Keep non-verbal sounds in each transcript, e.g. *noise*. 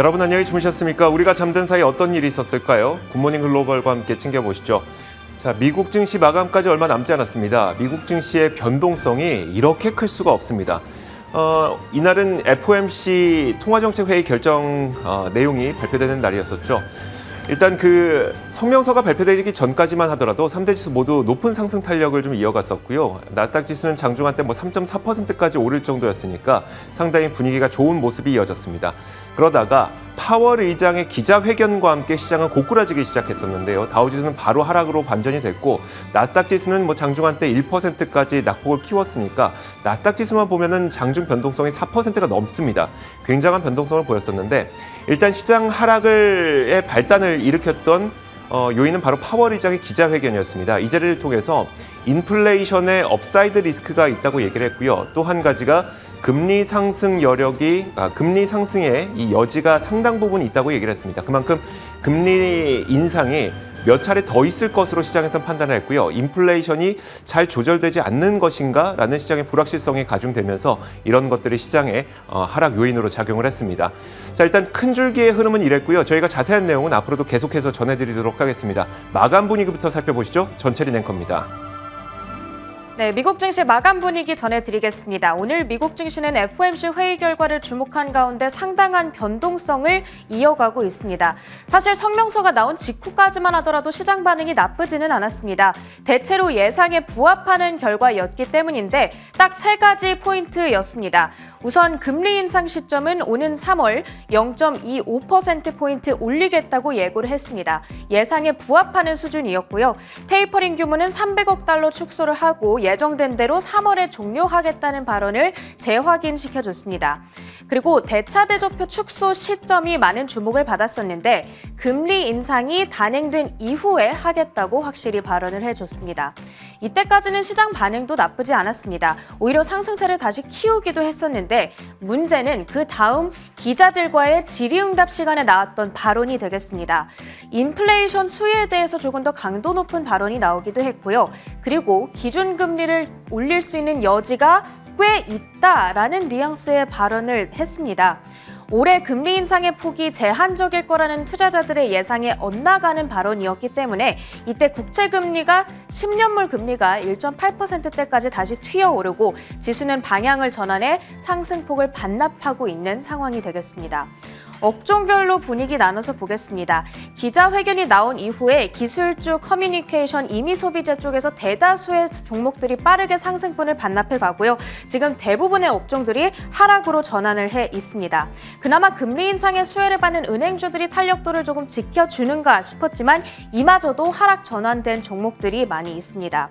여러분 안녕히 주무셨습니까? 우리가 잠든 사이 어떤 일이 있었을까요? 굿모닝 글로벌과 함께 챙겨보시죠. 자, 미국 증시 마감까지 얼마 남지 않았습니다. 미국 증시의 변동성이 이렇게 클 수가 없습니다. 어, 이날은 FOMC 통화정책회의 결정 어, 내용이 발표되는 날이었었죠. 일단 그 성명서가 발표되기 전까지만 하더라도 3대 지수 모두 높은 상승 탄력을 좀 이어갔었고요. 나스닥 지수는 장중한 때 뭐 3.4%까지 오를 정도였으니까 상당히 분위기가 좋은 모습이 이어졌습니다. 그러다가 파월 의장의 기자회견과 함께 시장은 고꾸라지기 시작했었는데요. 다우지수는 바로 하락으로 반전이 됐고 나스닥 지수는 뭐 장중한 때 1%까지 낙폭을 키웠으니까 나스닥 지수만 보면은 장중 변동성이 4%가 넘습니다. 굉장한 변동성을 보였었는데 일단 시장 하락을의 발단을 일으켰던 어, 요인은 바로 파월 의장의 기자회견이었습니다. 이 자리를 통해서 인플레이션의 upside risk가 있다고 얘기를 했고요. 또 한 가지가 금리 상승 여력이 아, 금리 상승의 이 여지가 상당 부분 있다고 얘기를 했습니다. 그만큼 금리 인상이 몇 차례 더 있을 것으로 시장에서 판단을 했고요. 인플레이션이 잘 조절되지 않는 것인가라는 시장의 불확실성이 가중되면서 이런 것들이 시장의 어, 하락 요인으로 작용을 했습니다. 자, 일단 큰 줄기의 흐름은 이랬고요. 저희가 자세한 내용은 앞으로도 계속해서 전해드리도록 하겠습니다. 마감 분위기부터 살펴보시죠. 전체리 앵커입니다. 네, 미국 증시 마감 분위기 전해드리겠습니다. 오늘 미국 증시는 FOMC 회의 결과를 주목한 가운데 상당한 변동성을 이어가고 있습니다. 사실 성명서가 나온 직후까지만 하더라도 시장 반응이 나쁘지는 않았습니다. 대체로 예상에 부합하는 결과였기 때문인데 딱 세 가지 포인트였습니다. 우선 금리 인상 시점은 오는 3월 0.25%포인트 올리겠다고 예고를 했습니다. 예상에 부합하는 수준이었고요. 테이퍼링 규모는 300억 달러 축소를 하고 예정된 대로 3월에 종료하겠다는 발언을 재확인시켜줬습니다. 그리고 대차 대조표 축소 시점이 많은 주목을 받았었는데 금리 인상이 단행된 이후에 하겠다고 확실히 발언을 해줬습니다. 이때까지는 시장 반응도 나쁘지 않았습니다. 오히려 상승세를 다시 키우기도 했었는데 문제는 그 다음 기자들과의 질의응답 시간에 나왔던 발언이 되겠습니다. 인플레이션 수위에 대해서 조금 더 강도 높은 발언이 나오기도 했고요. 그리고 기준금리를 올릴 수 있는 여지가 꽤 있다라는 뉘앙스의 발언을 했습니다. 올해 금리 인상의 폭이 제한적일 거라는 투자자들의 예상에 엇나가는 발언이었기 때문에 이때 국채 금리가 10년물 금리가 1.8%대까지 다시 튀어오르고 지수는 방향을 전환해 상승폭을 반납하고 있는 상황이 되겠습니다. 업종별로 분위기 나눠서 보겠습니다. 기자회견이 나온 이후에 기술주, 커뮤니케이션, 임의 소비재 쪽에서 대다수의 종목들이 빠르게 상승분을 반납해 가고요. 지금 대부분의 업종들이 하락으로 전환을 해 있습니다. 그나마 금리 인상의 수혜를 받는 은행주들이 탄력도를 조금 지켜주는가 싶었지만 이마저도 하락 전환된 종목들이 많이 있습니다.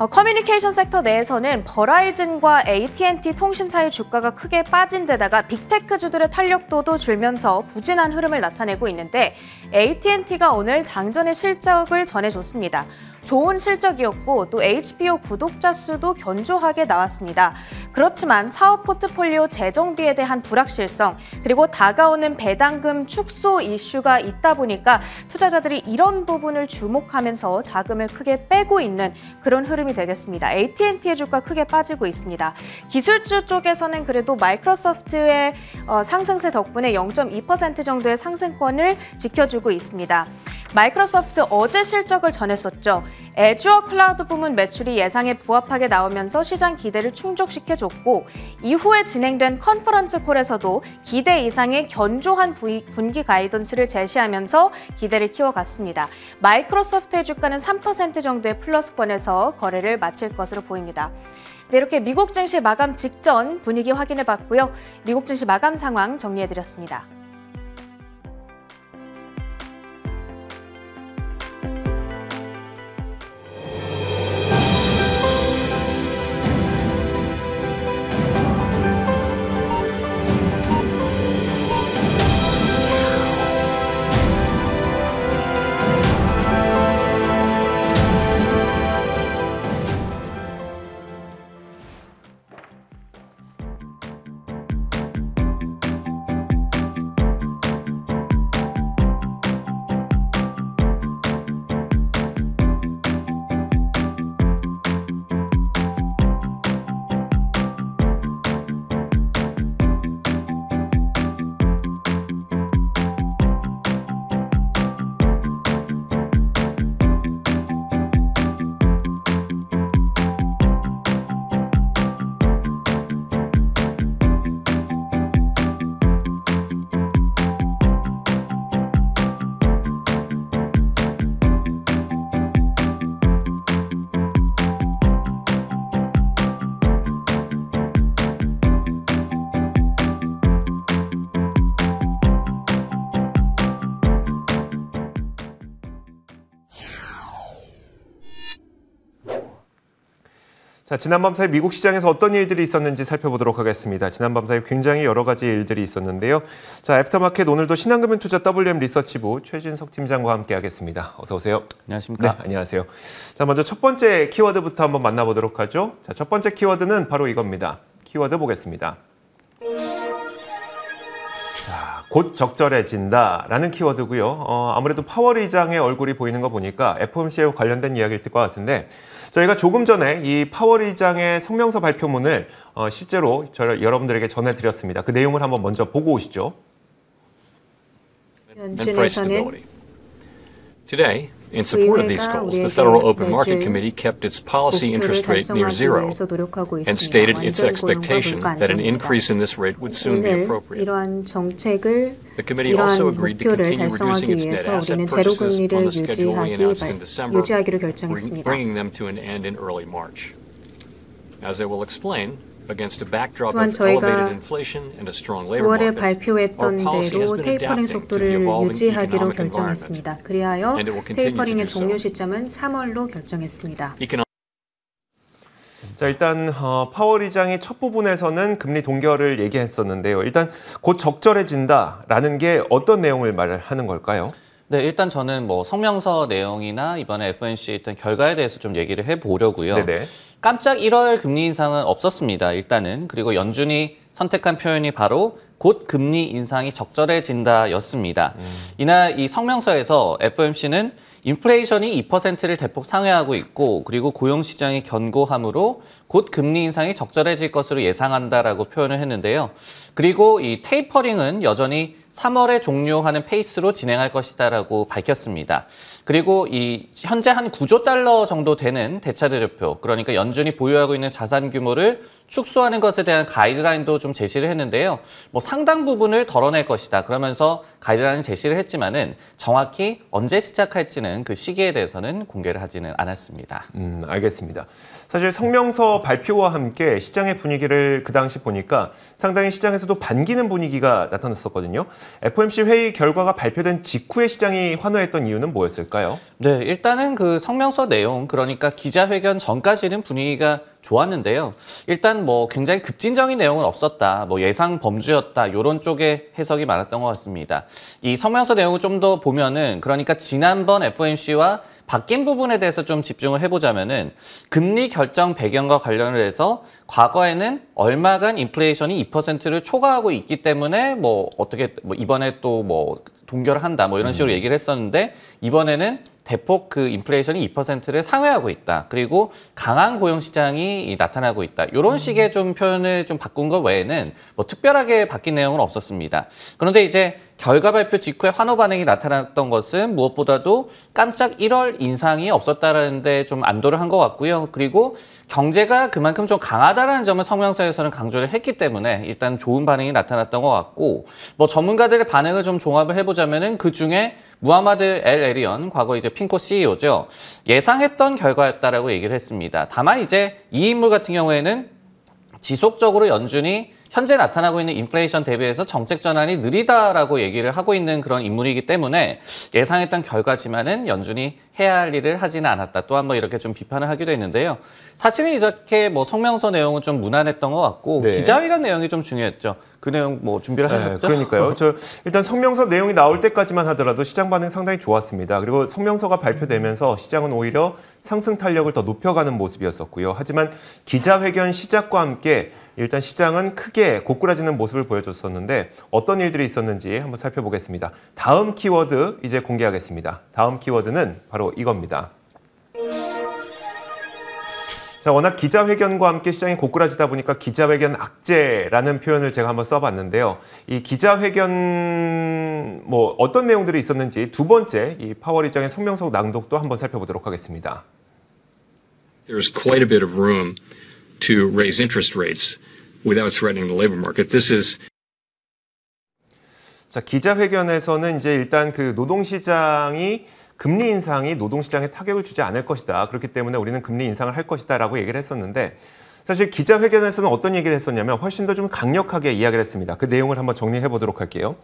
어, 커뮤니케이션 섹터 내에서는 버라이즌과 AT&T 통신사의 주가가 크게 빠진 데다가 빅테크주들의 탄력도도 줄면서 부진한 흐름을 나타내고 있는데 AT&T가 오늘 장전의 실적을 전해줬습니다. 좋은 실적이었고 또 HBO 구독자 수도 견조하게 나왔습니다. 그렇지만 사업 포트폴리오 재정비에 대한 불확실성 그리고 다가오는 배당금 축소 이슈가 있다 보니까 투자자들이 이런 부분을 주목하면서 자금을 크게 빼고 있는 그런 흐름이 되겠습니다. AT&T의 주가 크게 빠지고 있습니다. 기술주 쪽에서는 그래도 마이크로소프트의 어, 상승세 덕분에 0.2% 정도의 상승권을 지켜주고 있습니다. 마이크로소프트 어제 실적을 전했었죠. Azure 클라우드 부문 매출이 예상에 부합하게 나오면서 시장 기대를 충족시켜줬고 이후에 진행된 conference call에서도 기대 이상의 견조한 분기 가이던스를 제시하면서 기대를 키워갔습니다. 마이크로소프트의 주가는 3% 정도의 플러스권에서 거래를 마칠 것으로 보입니다. 네, 이렇게 미국 증시 마감 직전 분위기 확인해 봤고요. 미국 증시 마감 상황 정리해 드렸습니다. 자, 지난 밤 사이 미국 시장에서 어떤 일들이 있었는지 살펴보도록 하겠습니다. 지난 밤 사이 굉장히 여러 가지 일들이 있었는데요. 자, 애프터마켓 오늘도 신한금융투자 WM 리서치부 최진석 팀장과 함께 하겠습니다. 어서 오세요. 안녕하십니까. 네, 안녕하세요. 자, 먼저 첫 번째 키워드부터 한번 만나보도록 하죠. 자, 첫 번째 키워드는 바로 이겁니다. 키워드 보겠습니다. 자, 곧 적절해진다라는 키워드고요. 어, 아무래도 파월 의장의 얼굴이 보이는 거 보니까 FOMC에 관련된 이야기일 것 같은데 저희가 조금 전에 이 파월 의장의 성명서 발표문을 어, 실제로 저, 여러분들에게 전해드렸습니다. 그 내용을 한번 먼저 보고 오시죠. 연준에서는. Today, In support of these goals, the Federal Open Market Committee kept its policy interest rate near zero and stated its expectation that an increase in this rate would soon be appropriate. The committee also agreed to continue reducing its net asset purchases on the schedule we announced in December, bringing them to an end in early March. As I will explain, 또한 of 저희가 elevated inflation and a strong labor 9월에 market, 발표했던 our policy has 대로 been 테이퍼링 adapting to the 속도를 evolving 유지하기로 economic environment. 결정했습니다. 그리하여 테이퍼링의. 종료 시점은 3월로 결정했습니다. 자, 일단 어, 파월 의장이 첫 부분에서는 금리 동결을 얘기했었는데요. 일단 곧 적절해진다라는 게 어떤 내용을 말하는 걸까요? 네, 일단 저는 뭐 성명서 내용이나 이번에 FOMC 일단 결과에 대해서 좀 얘기를 해보려고요. 네네. 깜짝 1월 금리 인상은 없었습니다. 일단은 그리고 연준이 선택한 표현이 바로 곧 금리 인상이 적절해진다였습니다. 이날 이 성명서에서 FOMC는 인플레이션이 2%를 대폭 상회하고 있고 그리고 고용 시장이 견고함으로 곧 금리 인상이 적절해질 것으로 예상한다라고 표현을 했는데요. 그리고 이 테이퍼링은 여전히 3월에 종료하는 페이스로 진행할 것이다라고 밝혔습니다. 그리고 이 현재 한 9조 달러 정도 되는 대차대조표, 그러니까 연준이 보유하고 있는 자산 규모를 축소하는 것에 대한 가이드라인도 좀 제시를 했는데요. 뭐 상당 부분을 덜어낼 것이다. 그러면서 가이드라인 제시를 했지만은 정확히 언제 시작할지는 그 시기에 대해서는 공개를 하지는 않았습니다. 음, 알겠습니다. 사실 성명서 발표와 함께 시장의 분위기를 그 당시 보니까 상당히 시장에서도 반기는 분위기가 나타났었거든요. FOMC 회의 결과가 발표된 직후에 시장이 환호했던 이유는 뭐였을까요? 네, 일단은 그 성명서 내용, 그러니까 기자회견 전까지는 분위기가 좋았는데요. 일단 뭐 굉장히 급진적인 내용은 없었다. 뭐 예상 범주였다. 이런 쪽의 해석이 많았던 것 같습니다. 이 성명서 내용을 좀 더 보면은 그러니까 지난번 FOMC와 바뀐 부분에 대해서 좀 집중을 해보자면은 금리 결정 배경과 관련을 해서 과거에는 얼마간 인플레이션이 2%를 초과하고 있기 때문에 뭐 어떻게 뭐 이번에 또 뭐 동결을 한다 뭐 이런 식으로 얘기를 했었는데 이번에는 대폭 그 인플레이션이 2%를 상회하고 있다. 그리고 강한 고용 시장이 나타나고 있다. 이런 식의 좀 표현을 좀 바꾼 것 외에는 뭐 특별하게 바뀐 내용은 없었습니다. 그런데 이제 결과 발표 직후에 환호 반응이 나타났던 것은 무엇보다도 깜짝 1월 인상이 없었다라는 데 좀 안도를 한 것 같고요. 그리고 경제가 그만큼 좀 강하다라는 점을 성명서에서는 강조를 했기 때문에 일단 좋은 반응이 나타났던 것 같고 뭐 전문가들의 반응을 좀 종합을 해보자면은 그 중에 무하마드 엘 에리언 과거 이제 핑코 CEO죠 예상했던 결과였다라고 얘기를 했습니다. 다만 이제 이 인물 같은 경우에는 지속적으로 연준이 현재 나타나고 있는 인플레이션 대비해서 정책 전환이 느리다라고 얘기를 하고 있는 그런 인물이기 때문에 예상했던 결과지만은 연준이 해야 할 일을 하지는 않았다. 또 한번 이렇게 좀 비판을 하기도 했는데요. 사실은 이렇게 뭐 성명서 내용은 좀 무난했던 것 같고 네. 기자회견 내용이 좀 중요했죠. 그 내용 뭐 준비를 네, 하셨죠? 그러니까요. *laughs* 저 일단 성명서 내용이 나올 때까지만 하더라도 시장 반응 상당히 좋았습니다. 그리고 성명서가 발표되면서 시장은 오히려 상승 탄력을 더 높여가는 모습이었었고요. 하지만 기자회견 시작과 함께 일단 시장은 크게 고꾸라지는 모습을 보여줬었는데 어떤 일들이 있었는지 한번 살펴보겠습니다. 다음 키워드 이제 공개하겠습니다. 다음 키워드는 바로 이겁니다. 자, 워낙 기자회견과 함께 시장이 고꾸라지다 보니까 기자회견 악재라는 표현을 제가 한번 써봤는데요. 이 기자회견 뭐 어떤 내용들이 있었는지 두 번째 이 파월 의장의 성명서 낭독도 한번 살펴보도록 하겠습니다. there's quite a bit of room to raise interest rates without threatening the labor market. This is 자, 기자회견에서는 이제 일단 그 노동시장이 금리 인상이 노동시장에 타격을 주지 않을 것이다. 그렇기 때문에 우리는 금리 인상을 할 것이다. 라고 얘기를 했었는데 사실 기자회견에서는 어떤 얘기를 했었냐면 훨씬 더 좀 강력하게 이야기를 했습니다. 그 내용을 한번 정리해 보도록 할게요.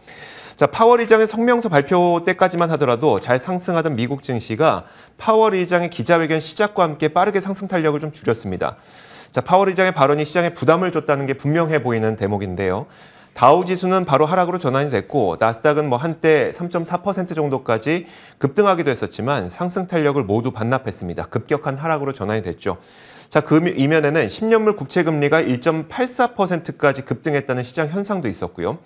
자, 파월 의장의 성명서 발표 때까지만 하더라도 잘 상승하던 미국 증시가 파월 의장의 기자회견 시작과 함께 빠르게 상승 탄력을 좀 줄였습니다. 자, 파월 의장의 발언이 시장에 부담을 줬다는 게 분명해 보이는 대목인데요. 다우 지수는 바로 하락으로 전환이 됐고 나스닥은 뭐 한때 3.4% 정도까지 급등하기도 했었지만 상승 탄력을 모두 반납했습니다. 급격한 하락으로 전환이 됐죠. 자, 그 이면에는 10년물 국채 금리가 1.84%까지 급등했다는 시장 현상도 있었고요.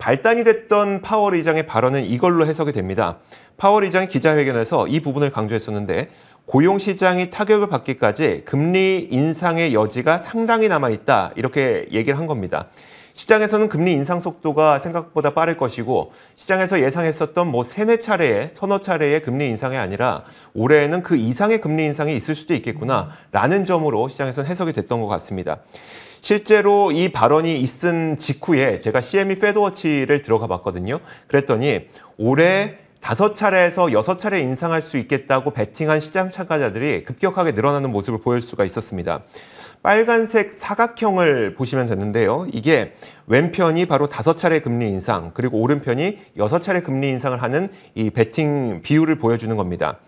발단이 됐던 파월 의장의 발언은 이걸로 해석이 됩니다. 파월 의장이 기자회견에서 이 부분을 강조했었는데 고용 시장이 타격을 받기까지 금리 인상의 여지가 상당히 남아 있다. 이렇게 얘기를 한 겁니다. 시장에서는 금리 인상 속도가 생각보다 빠를 것이고 시장에서 예상했었던 뭐 세네 차례의 서너 차례의 금리 인상이 아니라 올해에는 그 이상의 금리 인상이 있을 수도 있겠구나라는 점으로 시장에서는 해석이 됐던 것 같습니다. 실제로 이 발언이 있은 직후에 제가 CME 페드워치를 들어가 봤거든요. 그랬더니 올해 다섯 차례에서 여섯 차례 인상할 수 있겠다고 베팅한 시장 참가자들이 급격하게 늘어나는 모습을 보일 수가 있었습니다. 빨간색 사각형을 보시면 되는데요. 이게 왼편이 바로 다섯 차례 금리 인상, 그리고 오른편이 여섯 차례 금리 인상을 하는 이 베팅 비율을 보여주는 겁니다.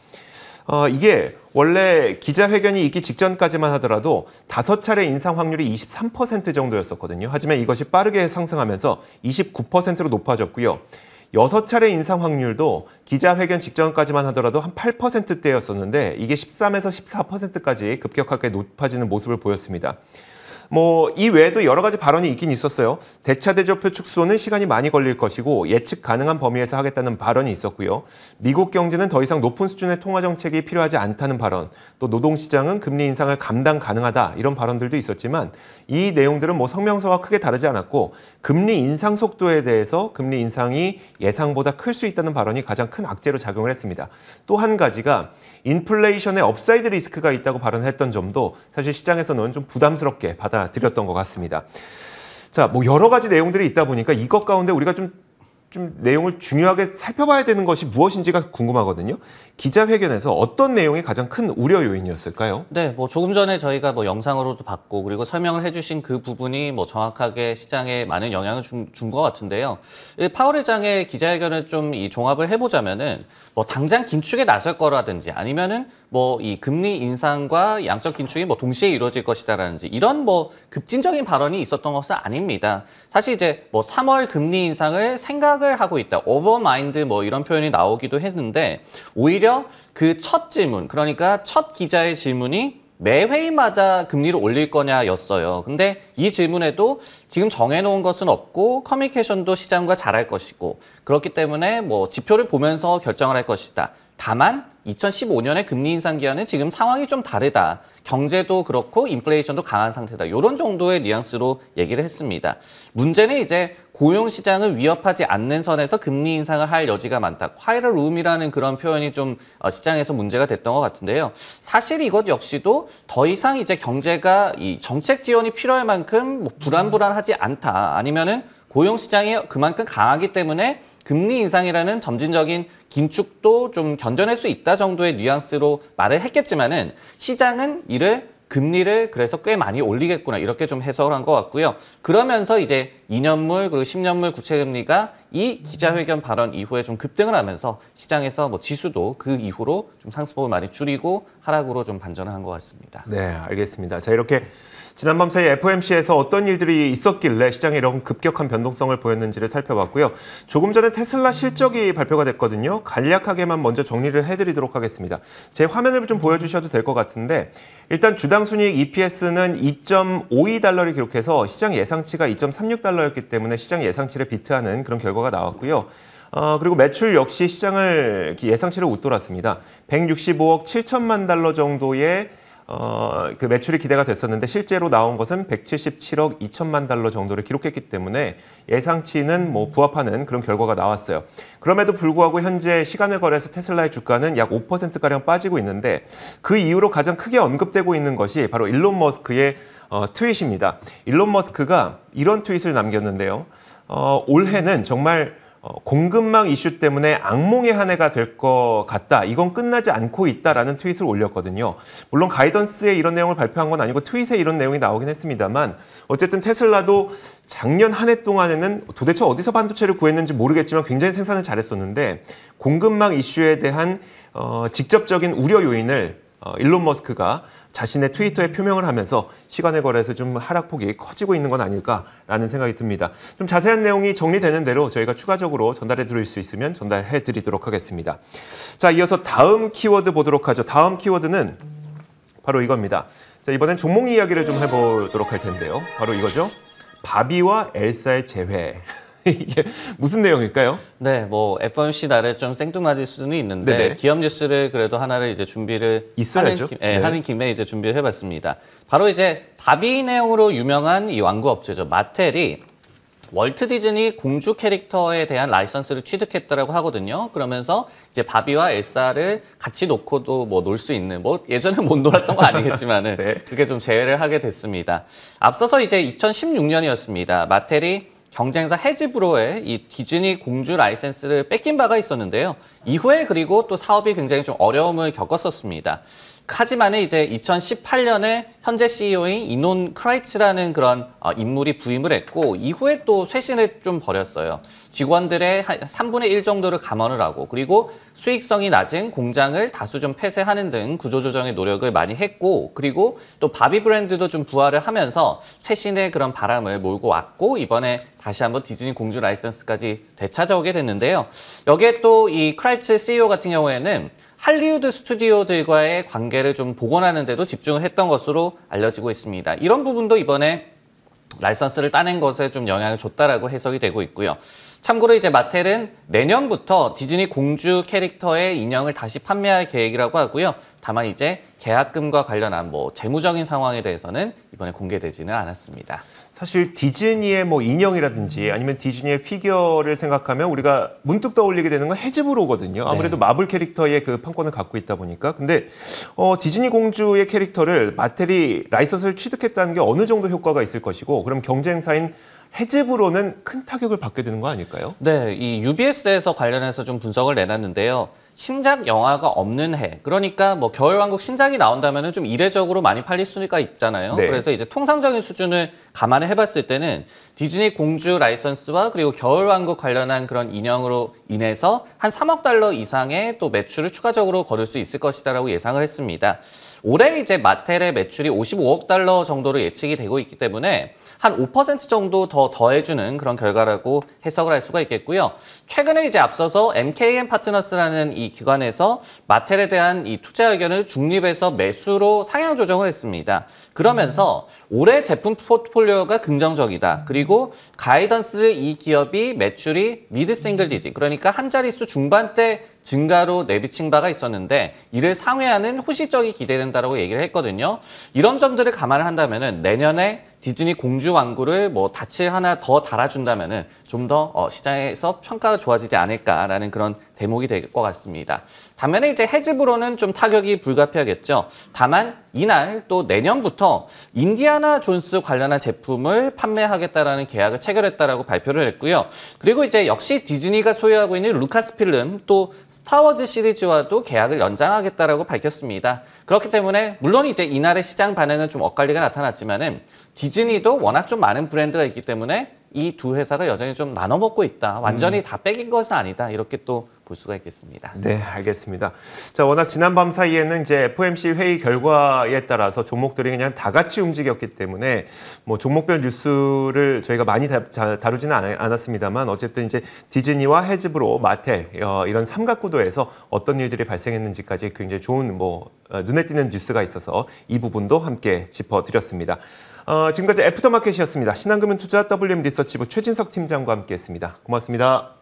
어, 이게 원래 기자회견이 있기 직전까지만 하더라도 다섯 차례 인상 확률이 23% 정도였었거든요. 하지만 이것이 빠르게 상승하면서 29%로 높아졌고요. 여섯 차례 인상 확률도 기자회견 직전까지만 하더라도 한 8%대였었는데 이게 13에서 14%까지 급격하게 높아지는 모습을 보였습니다. 뭐 이 외에도 여러 가지 발언이 있긴 있었어요. 대차 대조표 축소는 시간이 많이 걸릴 것이고 예측 가능한 범위에서 하겠다는 발언이 있었고요. 미국 경제는 더 이상 높은 수준의 통화 정책이 필요하지 않다는 발언, 또 노동 시장은 금리 인상을 감당 가능하다 이런 발언들도 있었지만 이 내용들은 뭐 성명서와 크게 다르지 않았고 금리 인상 속도에 대해서 금리 인상이 예상보다 클 수 있다는 발언이 가장 큰 악재로 작용을 했습니다. 또 한 가지가 인플레이션의 upside risk가 있다고 발언했던 점도 사실 시장에서는 좀 부담스럽게 받아 들였던 것 같습니다. 자, 뭐 여러 가지 내용들이 있다 보니까 이것 가운데 우리가 좀, 좀 내용을 중요하게 살펴봐야 되는 것이 무엇인지가 궁금하거든요. 기자회견에서 어떤 내용이 가장 큰 우려 요인이었을까요? 네, 뭐 조금 전에 저희가 뭐 영상으로도 봤고 그리고 설명을 해주신 그 부분이 뭐 정확하게 시장에 많은 영향을 준 것 같은데요. 이 파월 회장의 기자회견을 좀 이 종합을 해보자면은 뭐 당장 긴축에 나설 거라든지 아니면은 뭐 이 금리 인상과 양적 긴축이 뭐 동시에 이루어질 것이다라든지 이런 뭐 급진적인 발언이 있었던 것은 아닙니다. 사실 이제 뭐 3월 금리 인상을 생각을 하고 있다, of a mind 뭐 이런 표현이 나오기도 했는데 오히려 그 첫 질문, 그러니까 첫 기자의 질문이 매 회의마다 금리를 올릴 거냐였어요. 근데 이 질문에도 지금 정해놓은 것은 없고 커뮤니케이션도 시장과 잘할 것이고 그렇기 때문에 뭐 지표를 보면서 결정을 할 것이다. 다만 2015년의 금리 인상 기한은 지금 상황이 좀 다르다. 경제도 그렇고 인플레이션도 강한 상태다. 이런 정도의 뉘앙스로 얘기를 했습니다. 문제는 이제 고용 시장을 위협하지 않는 선에서 금리 인상을 할 여지가 많다. 콰이럴 룸이라는 그런 표현이 좀 어, 시장에서 문제가 됐던 것 같은데요. 사실 이것 역시도 더 이상 이제 경제가 이 정책 지원이 필요할 만큼 뭐 불안불안하지 않다. 아니면은 고용 시장이 그만큼 강하기 때문에 금리 인상이라는 점진적인 긴축도 좀 견뎌낼 수 있다 정도의 뉘앙스로 말을 했겠지만은 시장은 이를 금리를 그래서 꽤 많이 올리겠구나 이렇게 좀 해석을 한 것 같고요. 그러면서 이제 2년물 그리고 10년물 구체 금리가 이 기자회견 발언 이후에 좀 급등을 하면서 시장에서 뭐 지수도 그 이후로 좀 상승폭을 많이 줄이고 하락으로 좀 반전을 한 것 같습니다. 네, 알겠습니다. 자, 이렇게 지난밤 사이 FOMC에서 어떤 일들이 있었길래 시장에 이런 급격한 변동성을 보였는지를 살펴봤고요. 조금 전에 테슬라 실적이 발표가 됐거든요. 간략하게만 먼저 정리를 해드리도록 하겠습니다. 제 화면을 좀 보여주셔도 될 것 같은데 일단 주당 순이익 EPS는 2.52달러를 기록해서 시장 예상치가 2.36달러 였기 때문에 시장 예상치를 비트하는 그런 결과가 나왔고요. 어, 그리고 매출 역시 시장을 예상치를 웃돌았습니다. 165억 7천만 달러 정도의 어, 그 매출이 기대가 됐었는데 실제로 나온 것은 177억 2천만 달러 정도를 기록했기 때문에 예상치는 뭐 부합하는 그런 결과가 나왔어요. 그럼에도 불구하고 현재 시간을 거래해서 테슬라의 주가는 약 5%가량 빠지고 있는데 그 이후로 가장 크게 언급되고 있는 것이 바로 일론 머스크의 어, 트윗입니다. 일론 머스크가 이런 트윗을 남겼는데요. 어, 올해는 정말 어, 공급망 이슈 때문에 악몽의 한 해가 될 것 같다. 이건 끝나지 않고 있다라는 트윗을 올렸거든요. 물론 가이던스에 이런 내용을 발표한 건 아니고 트윗에 이런 내용이 나오긴 했습니다만 어쨌든 테슬라도 작년 한 해 동안에는 도대체 어디서 반도체를 구했는지 모르겠지만 굉장히 생산을 잘했었는데 공급망 이슈에 대한 어, 직접적인 우려 요인을 어, 일론 머스크가 자신의 트위터에 표명을 하면서 시간의 거래에서 좀 하락폭이 커지고 있는 건 아닐까라는 생각이 듭니다. 좀 자세한 내용이 정리되는 대로 저희가 추가적으로 전달해 드릴 수 있으면 전달해 드리도록 하겠습니다. 자, 이어서 다음 키워드 보도록 하죠. 다음 키워드는 바로 이겁니다. 자, 이번엔 종목 이야기를 좀 해보도록 할 텐데요. 바로 이거죠. 바비와 엘사의 재회. *laughs* 이게 무슨 내용일까요? 네, 뭐 FOMC 날에 좀 생뚱맞을 수는 있는데 네네. 기업 뉴스를 그래도 하나를 이제 준비를 있어야죠. 하는, 김, 예, 네. 하는 김에 이제 준비를 해봤습니다. 바로 이제 바비 내용으로 유명한 이 완구 업체죠. 마텔이 월트 디즈니 공주 캐릭터에 대한 라이선스를 취득했다라고 하거든요. 그러면서 이제 바비와 엘사를 같이 놓고도 뭐 놀 수 있는 뭐 예전에 못 놀았던 거 아니겠지만은 *laughs* 네. 그게 좀 제외를 하게 됐습니다. 앞서서 이제 2016년이었습니다. 마텔이 경쟁사 해즈브로의 이 디즈니 공주 라이센스를 뺏긴 바가 있었는데요. 이후에 그리고 또 사업이 굉장히 좀 어려움을 겪었었습니다. 하지만 이제 2018년에 현재 CEO인 이논 크라이츠라는 그런 어, 인물이 부임을 했고 이후에 또 쇄신을 좀 벌였어요. 직원들의 한 3분의 1 정도를 감원을 하고 그리고 수익성이 낮은 공장을 다수 좀 폐쇄하는 등 구조조정의 노력을 많이 했고 그리고 또 바비 브랜드도 좀 부활을 하면서 쇄신의 그런 바람을 몰고 왔고 이번에 다시 한번 디즈니 공주 라이선스까지 되찾아오게 됐는데요. 여기에 또 이 크라이츠 CEO 같은 경우에는 할리우드 스튜디오들과의 관계를 좀 복원하는 데도 집중을 했던 것으로 알려지고 있습니다. 이런 부분도 이번에 라이선스를 따낸 것에 좀 영향을 줬다라고 해석이 되고 있고요. 참고로 이제 마텔은 내년부터 디즈니 공주 캐릭터의 인형을 다시 판매할 계획이라고 하고요. 다만 이제 계약금과 관련한 뭐 재무적인 상황에 대해서는 이번에 공개되지는 않았습니다. 사실 디즈니의 뭐 인형이라든지 아니면 디즈니의 피규어를 생각하면 우리가 문득 떠올리게 되는 건 해즈브로거든요. 아무래도 마블 캐릭터의 그 판권을 갖고 있다 보니까. 근데 어, 디즈니 공주의 캐릭터를 마텔이 라이선스를 취득했다는 게 어느 정도 효과가 있을 것이고 그럼 경쟁사인 해즈브로는 큰 타격을 받게 되는 거 아닐까요? 네, 이 UBS에서 관련해서 좀 분석을 내놨는데요. 신작 영화가 없는 해, 그러니까 뭐 겨울왕국 신작이 나온다면 좀 이례적으로 많이 팔릴 수가 있잖아요. 네. 그래서 이제 통상적인 수준을 감안을 해봤을 때는 디즈니 공주 라이선스와 그리고 겨울왕국 관련한 그런 인형으로 인해서 한 3억 달러 이상의 또 매출을 추가적으로 거둘 수 있을 것이다라고 예상을 했습니다. 올해 이제 마텔의 매출이 55억 달러 정도로 예측이 되고 있기 때문에 한 5% 정도 더 더해주는 그런 결과라고 해석을 할 수가 있겠고요. 최근에 이제 앞서서 MKM 파트너스라는 이 기관에서 마텔에 대한 이 투자 의견을 중립에서 매수로 상향 조정을 했습니다. 그러면서 올해 제품 포트폴리오가 긍정적이다. 그리고 가이던스를 이 기업이 매출이 mid single digit 그러니까 한 자릿수 중반대 증가로 내비친 바가 있었는데 이를 상회하는 호실적이 기대된다라고 얘기를 했거든요. 이런 점들을 감안을 한다면은 내년에 디즈니 공주 완구를 뭐 닻을 하나 더 달아준다면은 좀더 어, 시장에서 평가가 좋아지지 않을까라는 그런 대목이 될 것 같습니다. 반면에 이제 해즈브로는 좀 타격이 불가피하겠죠. 다만 이날 또 내년부터 인디아나 존스 관련한 제품을 판매하겠다라는 계약을 체결했다라고 발표를 했고요. 그리고 이제 역시 디즈니가 소유하고 있는 루카스필름 또 스타워즈 시리즈와도 계약을 연장하겠다라고 밝혔습니다. 그렇기 때문에 물론 이제 이날의 시장 반응은 좀 엇갈려 나타났지만은 디즈니도 워낙 좀 많은 브랜드가 있기 때문에 이 두 회사가 여전히 좀 나눠 먹고 있다. 완전히 다 빼긴 것은 아니다. 이렇게 또 볼 수가 있겠습니다. 네, 알겠습니다. 자, 워낙 지난 밤 사이에는 이제 FOMC 회의 결과에 따라서 종목들이 그냥 다 같이 움직였기 때문에 뭐 종목별 뉴스를 저희가 많이 다, 않- 않았습니다만 어쨌든 이제 디즈니와 해즈브로, 마텔 어, 이런 삼각구도에서 어떤 일들이 발생했는지까지 굉장히 좋은 뭐 어, 눈에 띄는 뉴스가 있어서 이 부분도 함께 짚어드렸습니다. 어, 지금까지 애프터마켓이었습니다. 신한금융투자 WM 리서치부 최진석 팀장과 함께했습니다. 고맙습니다.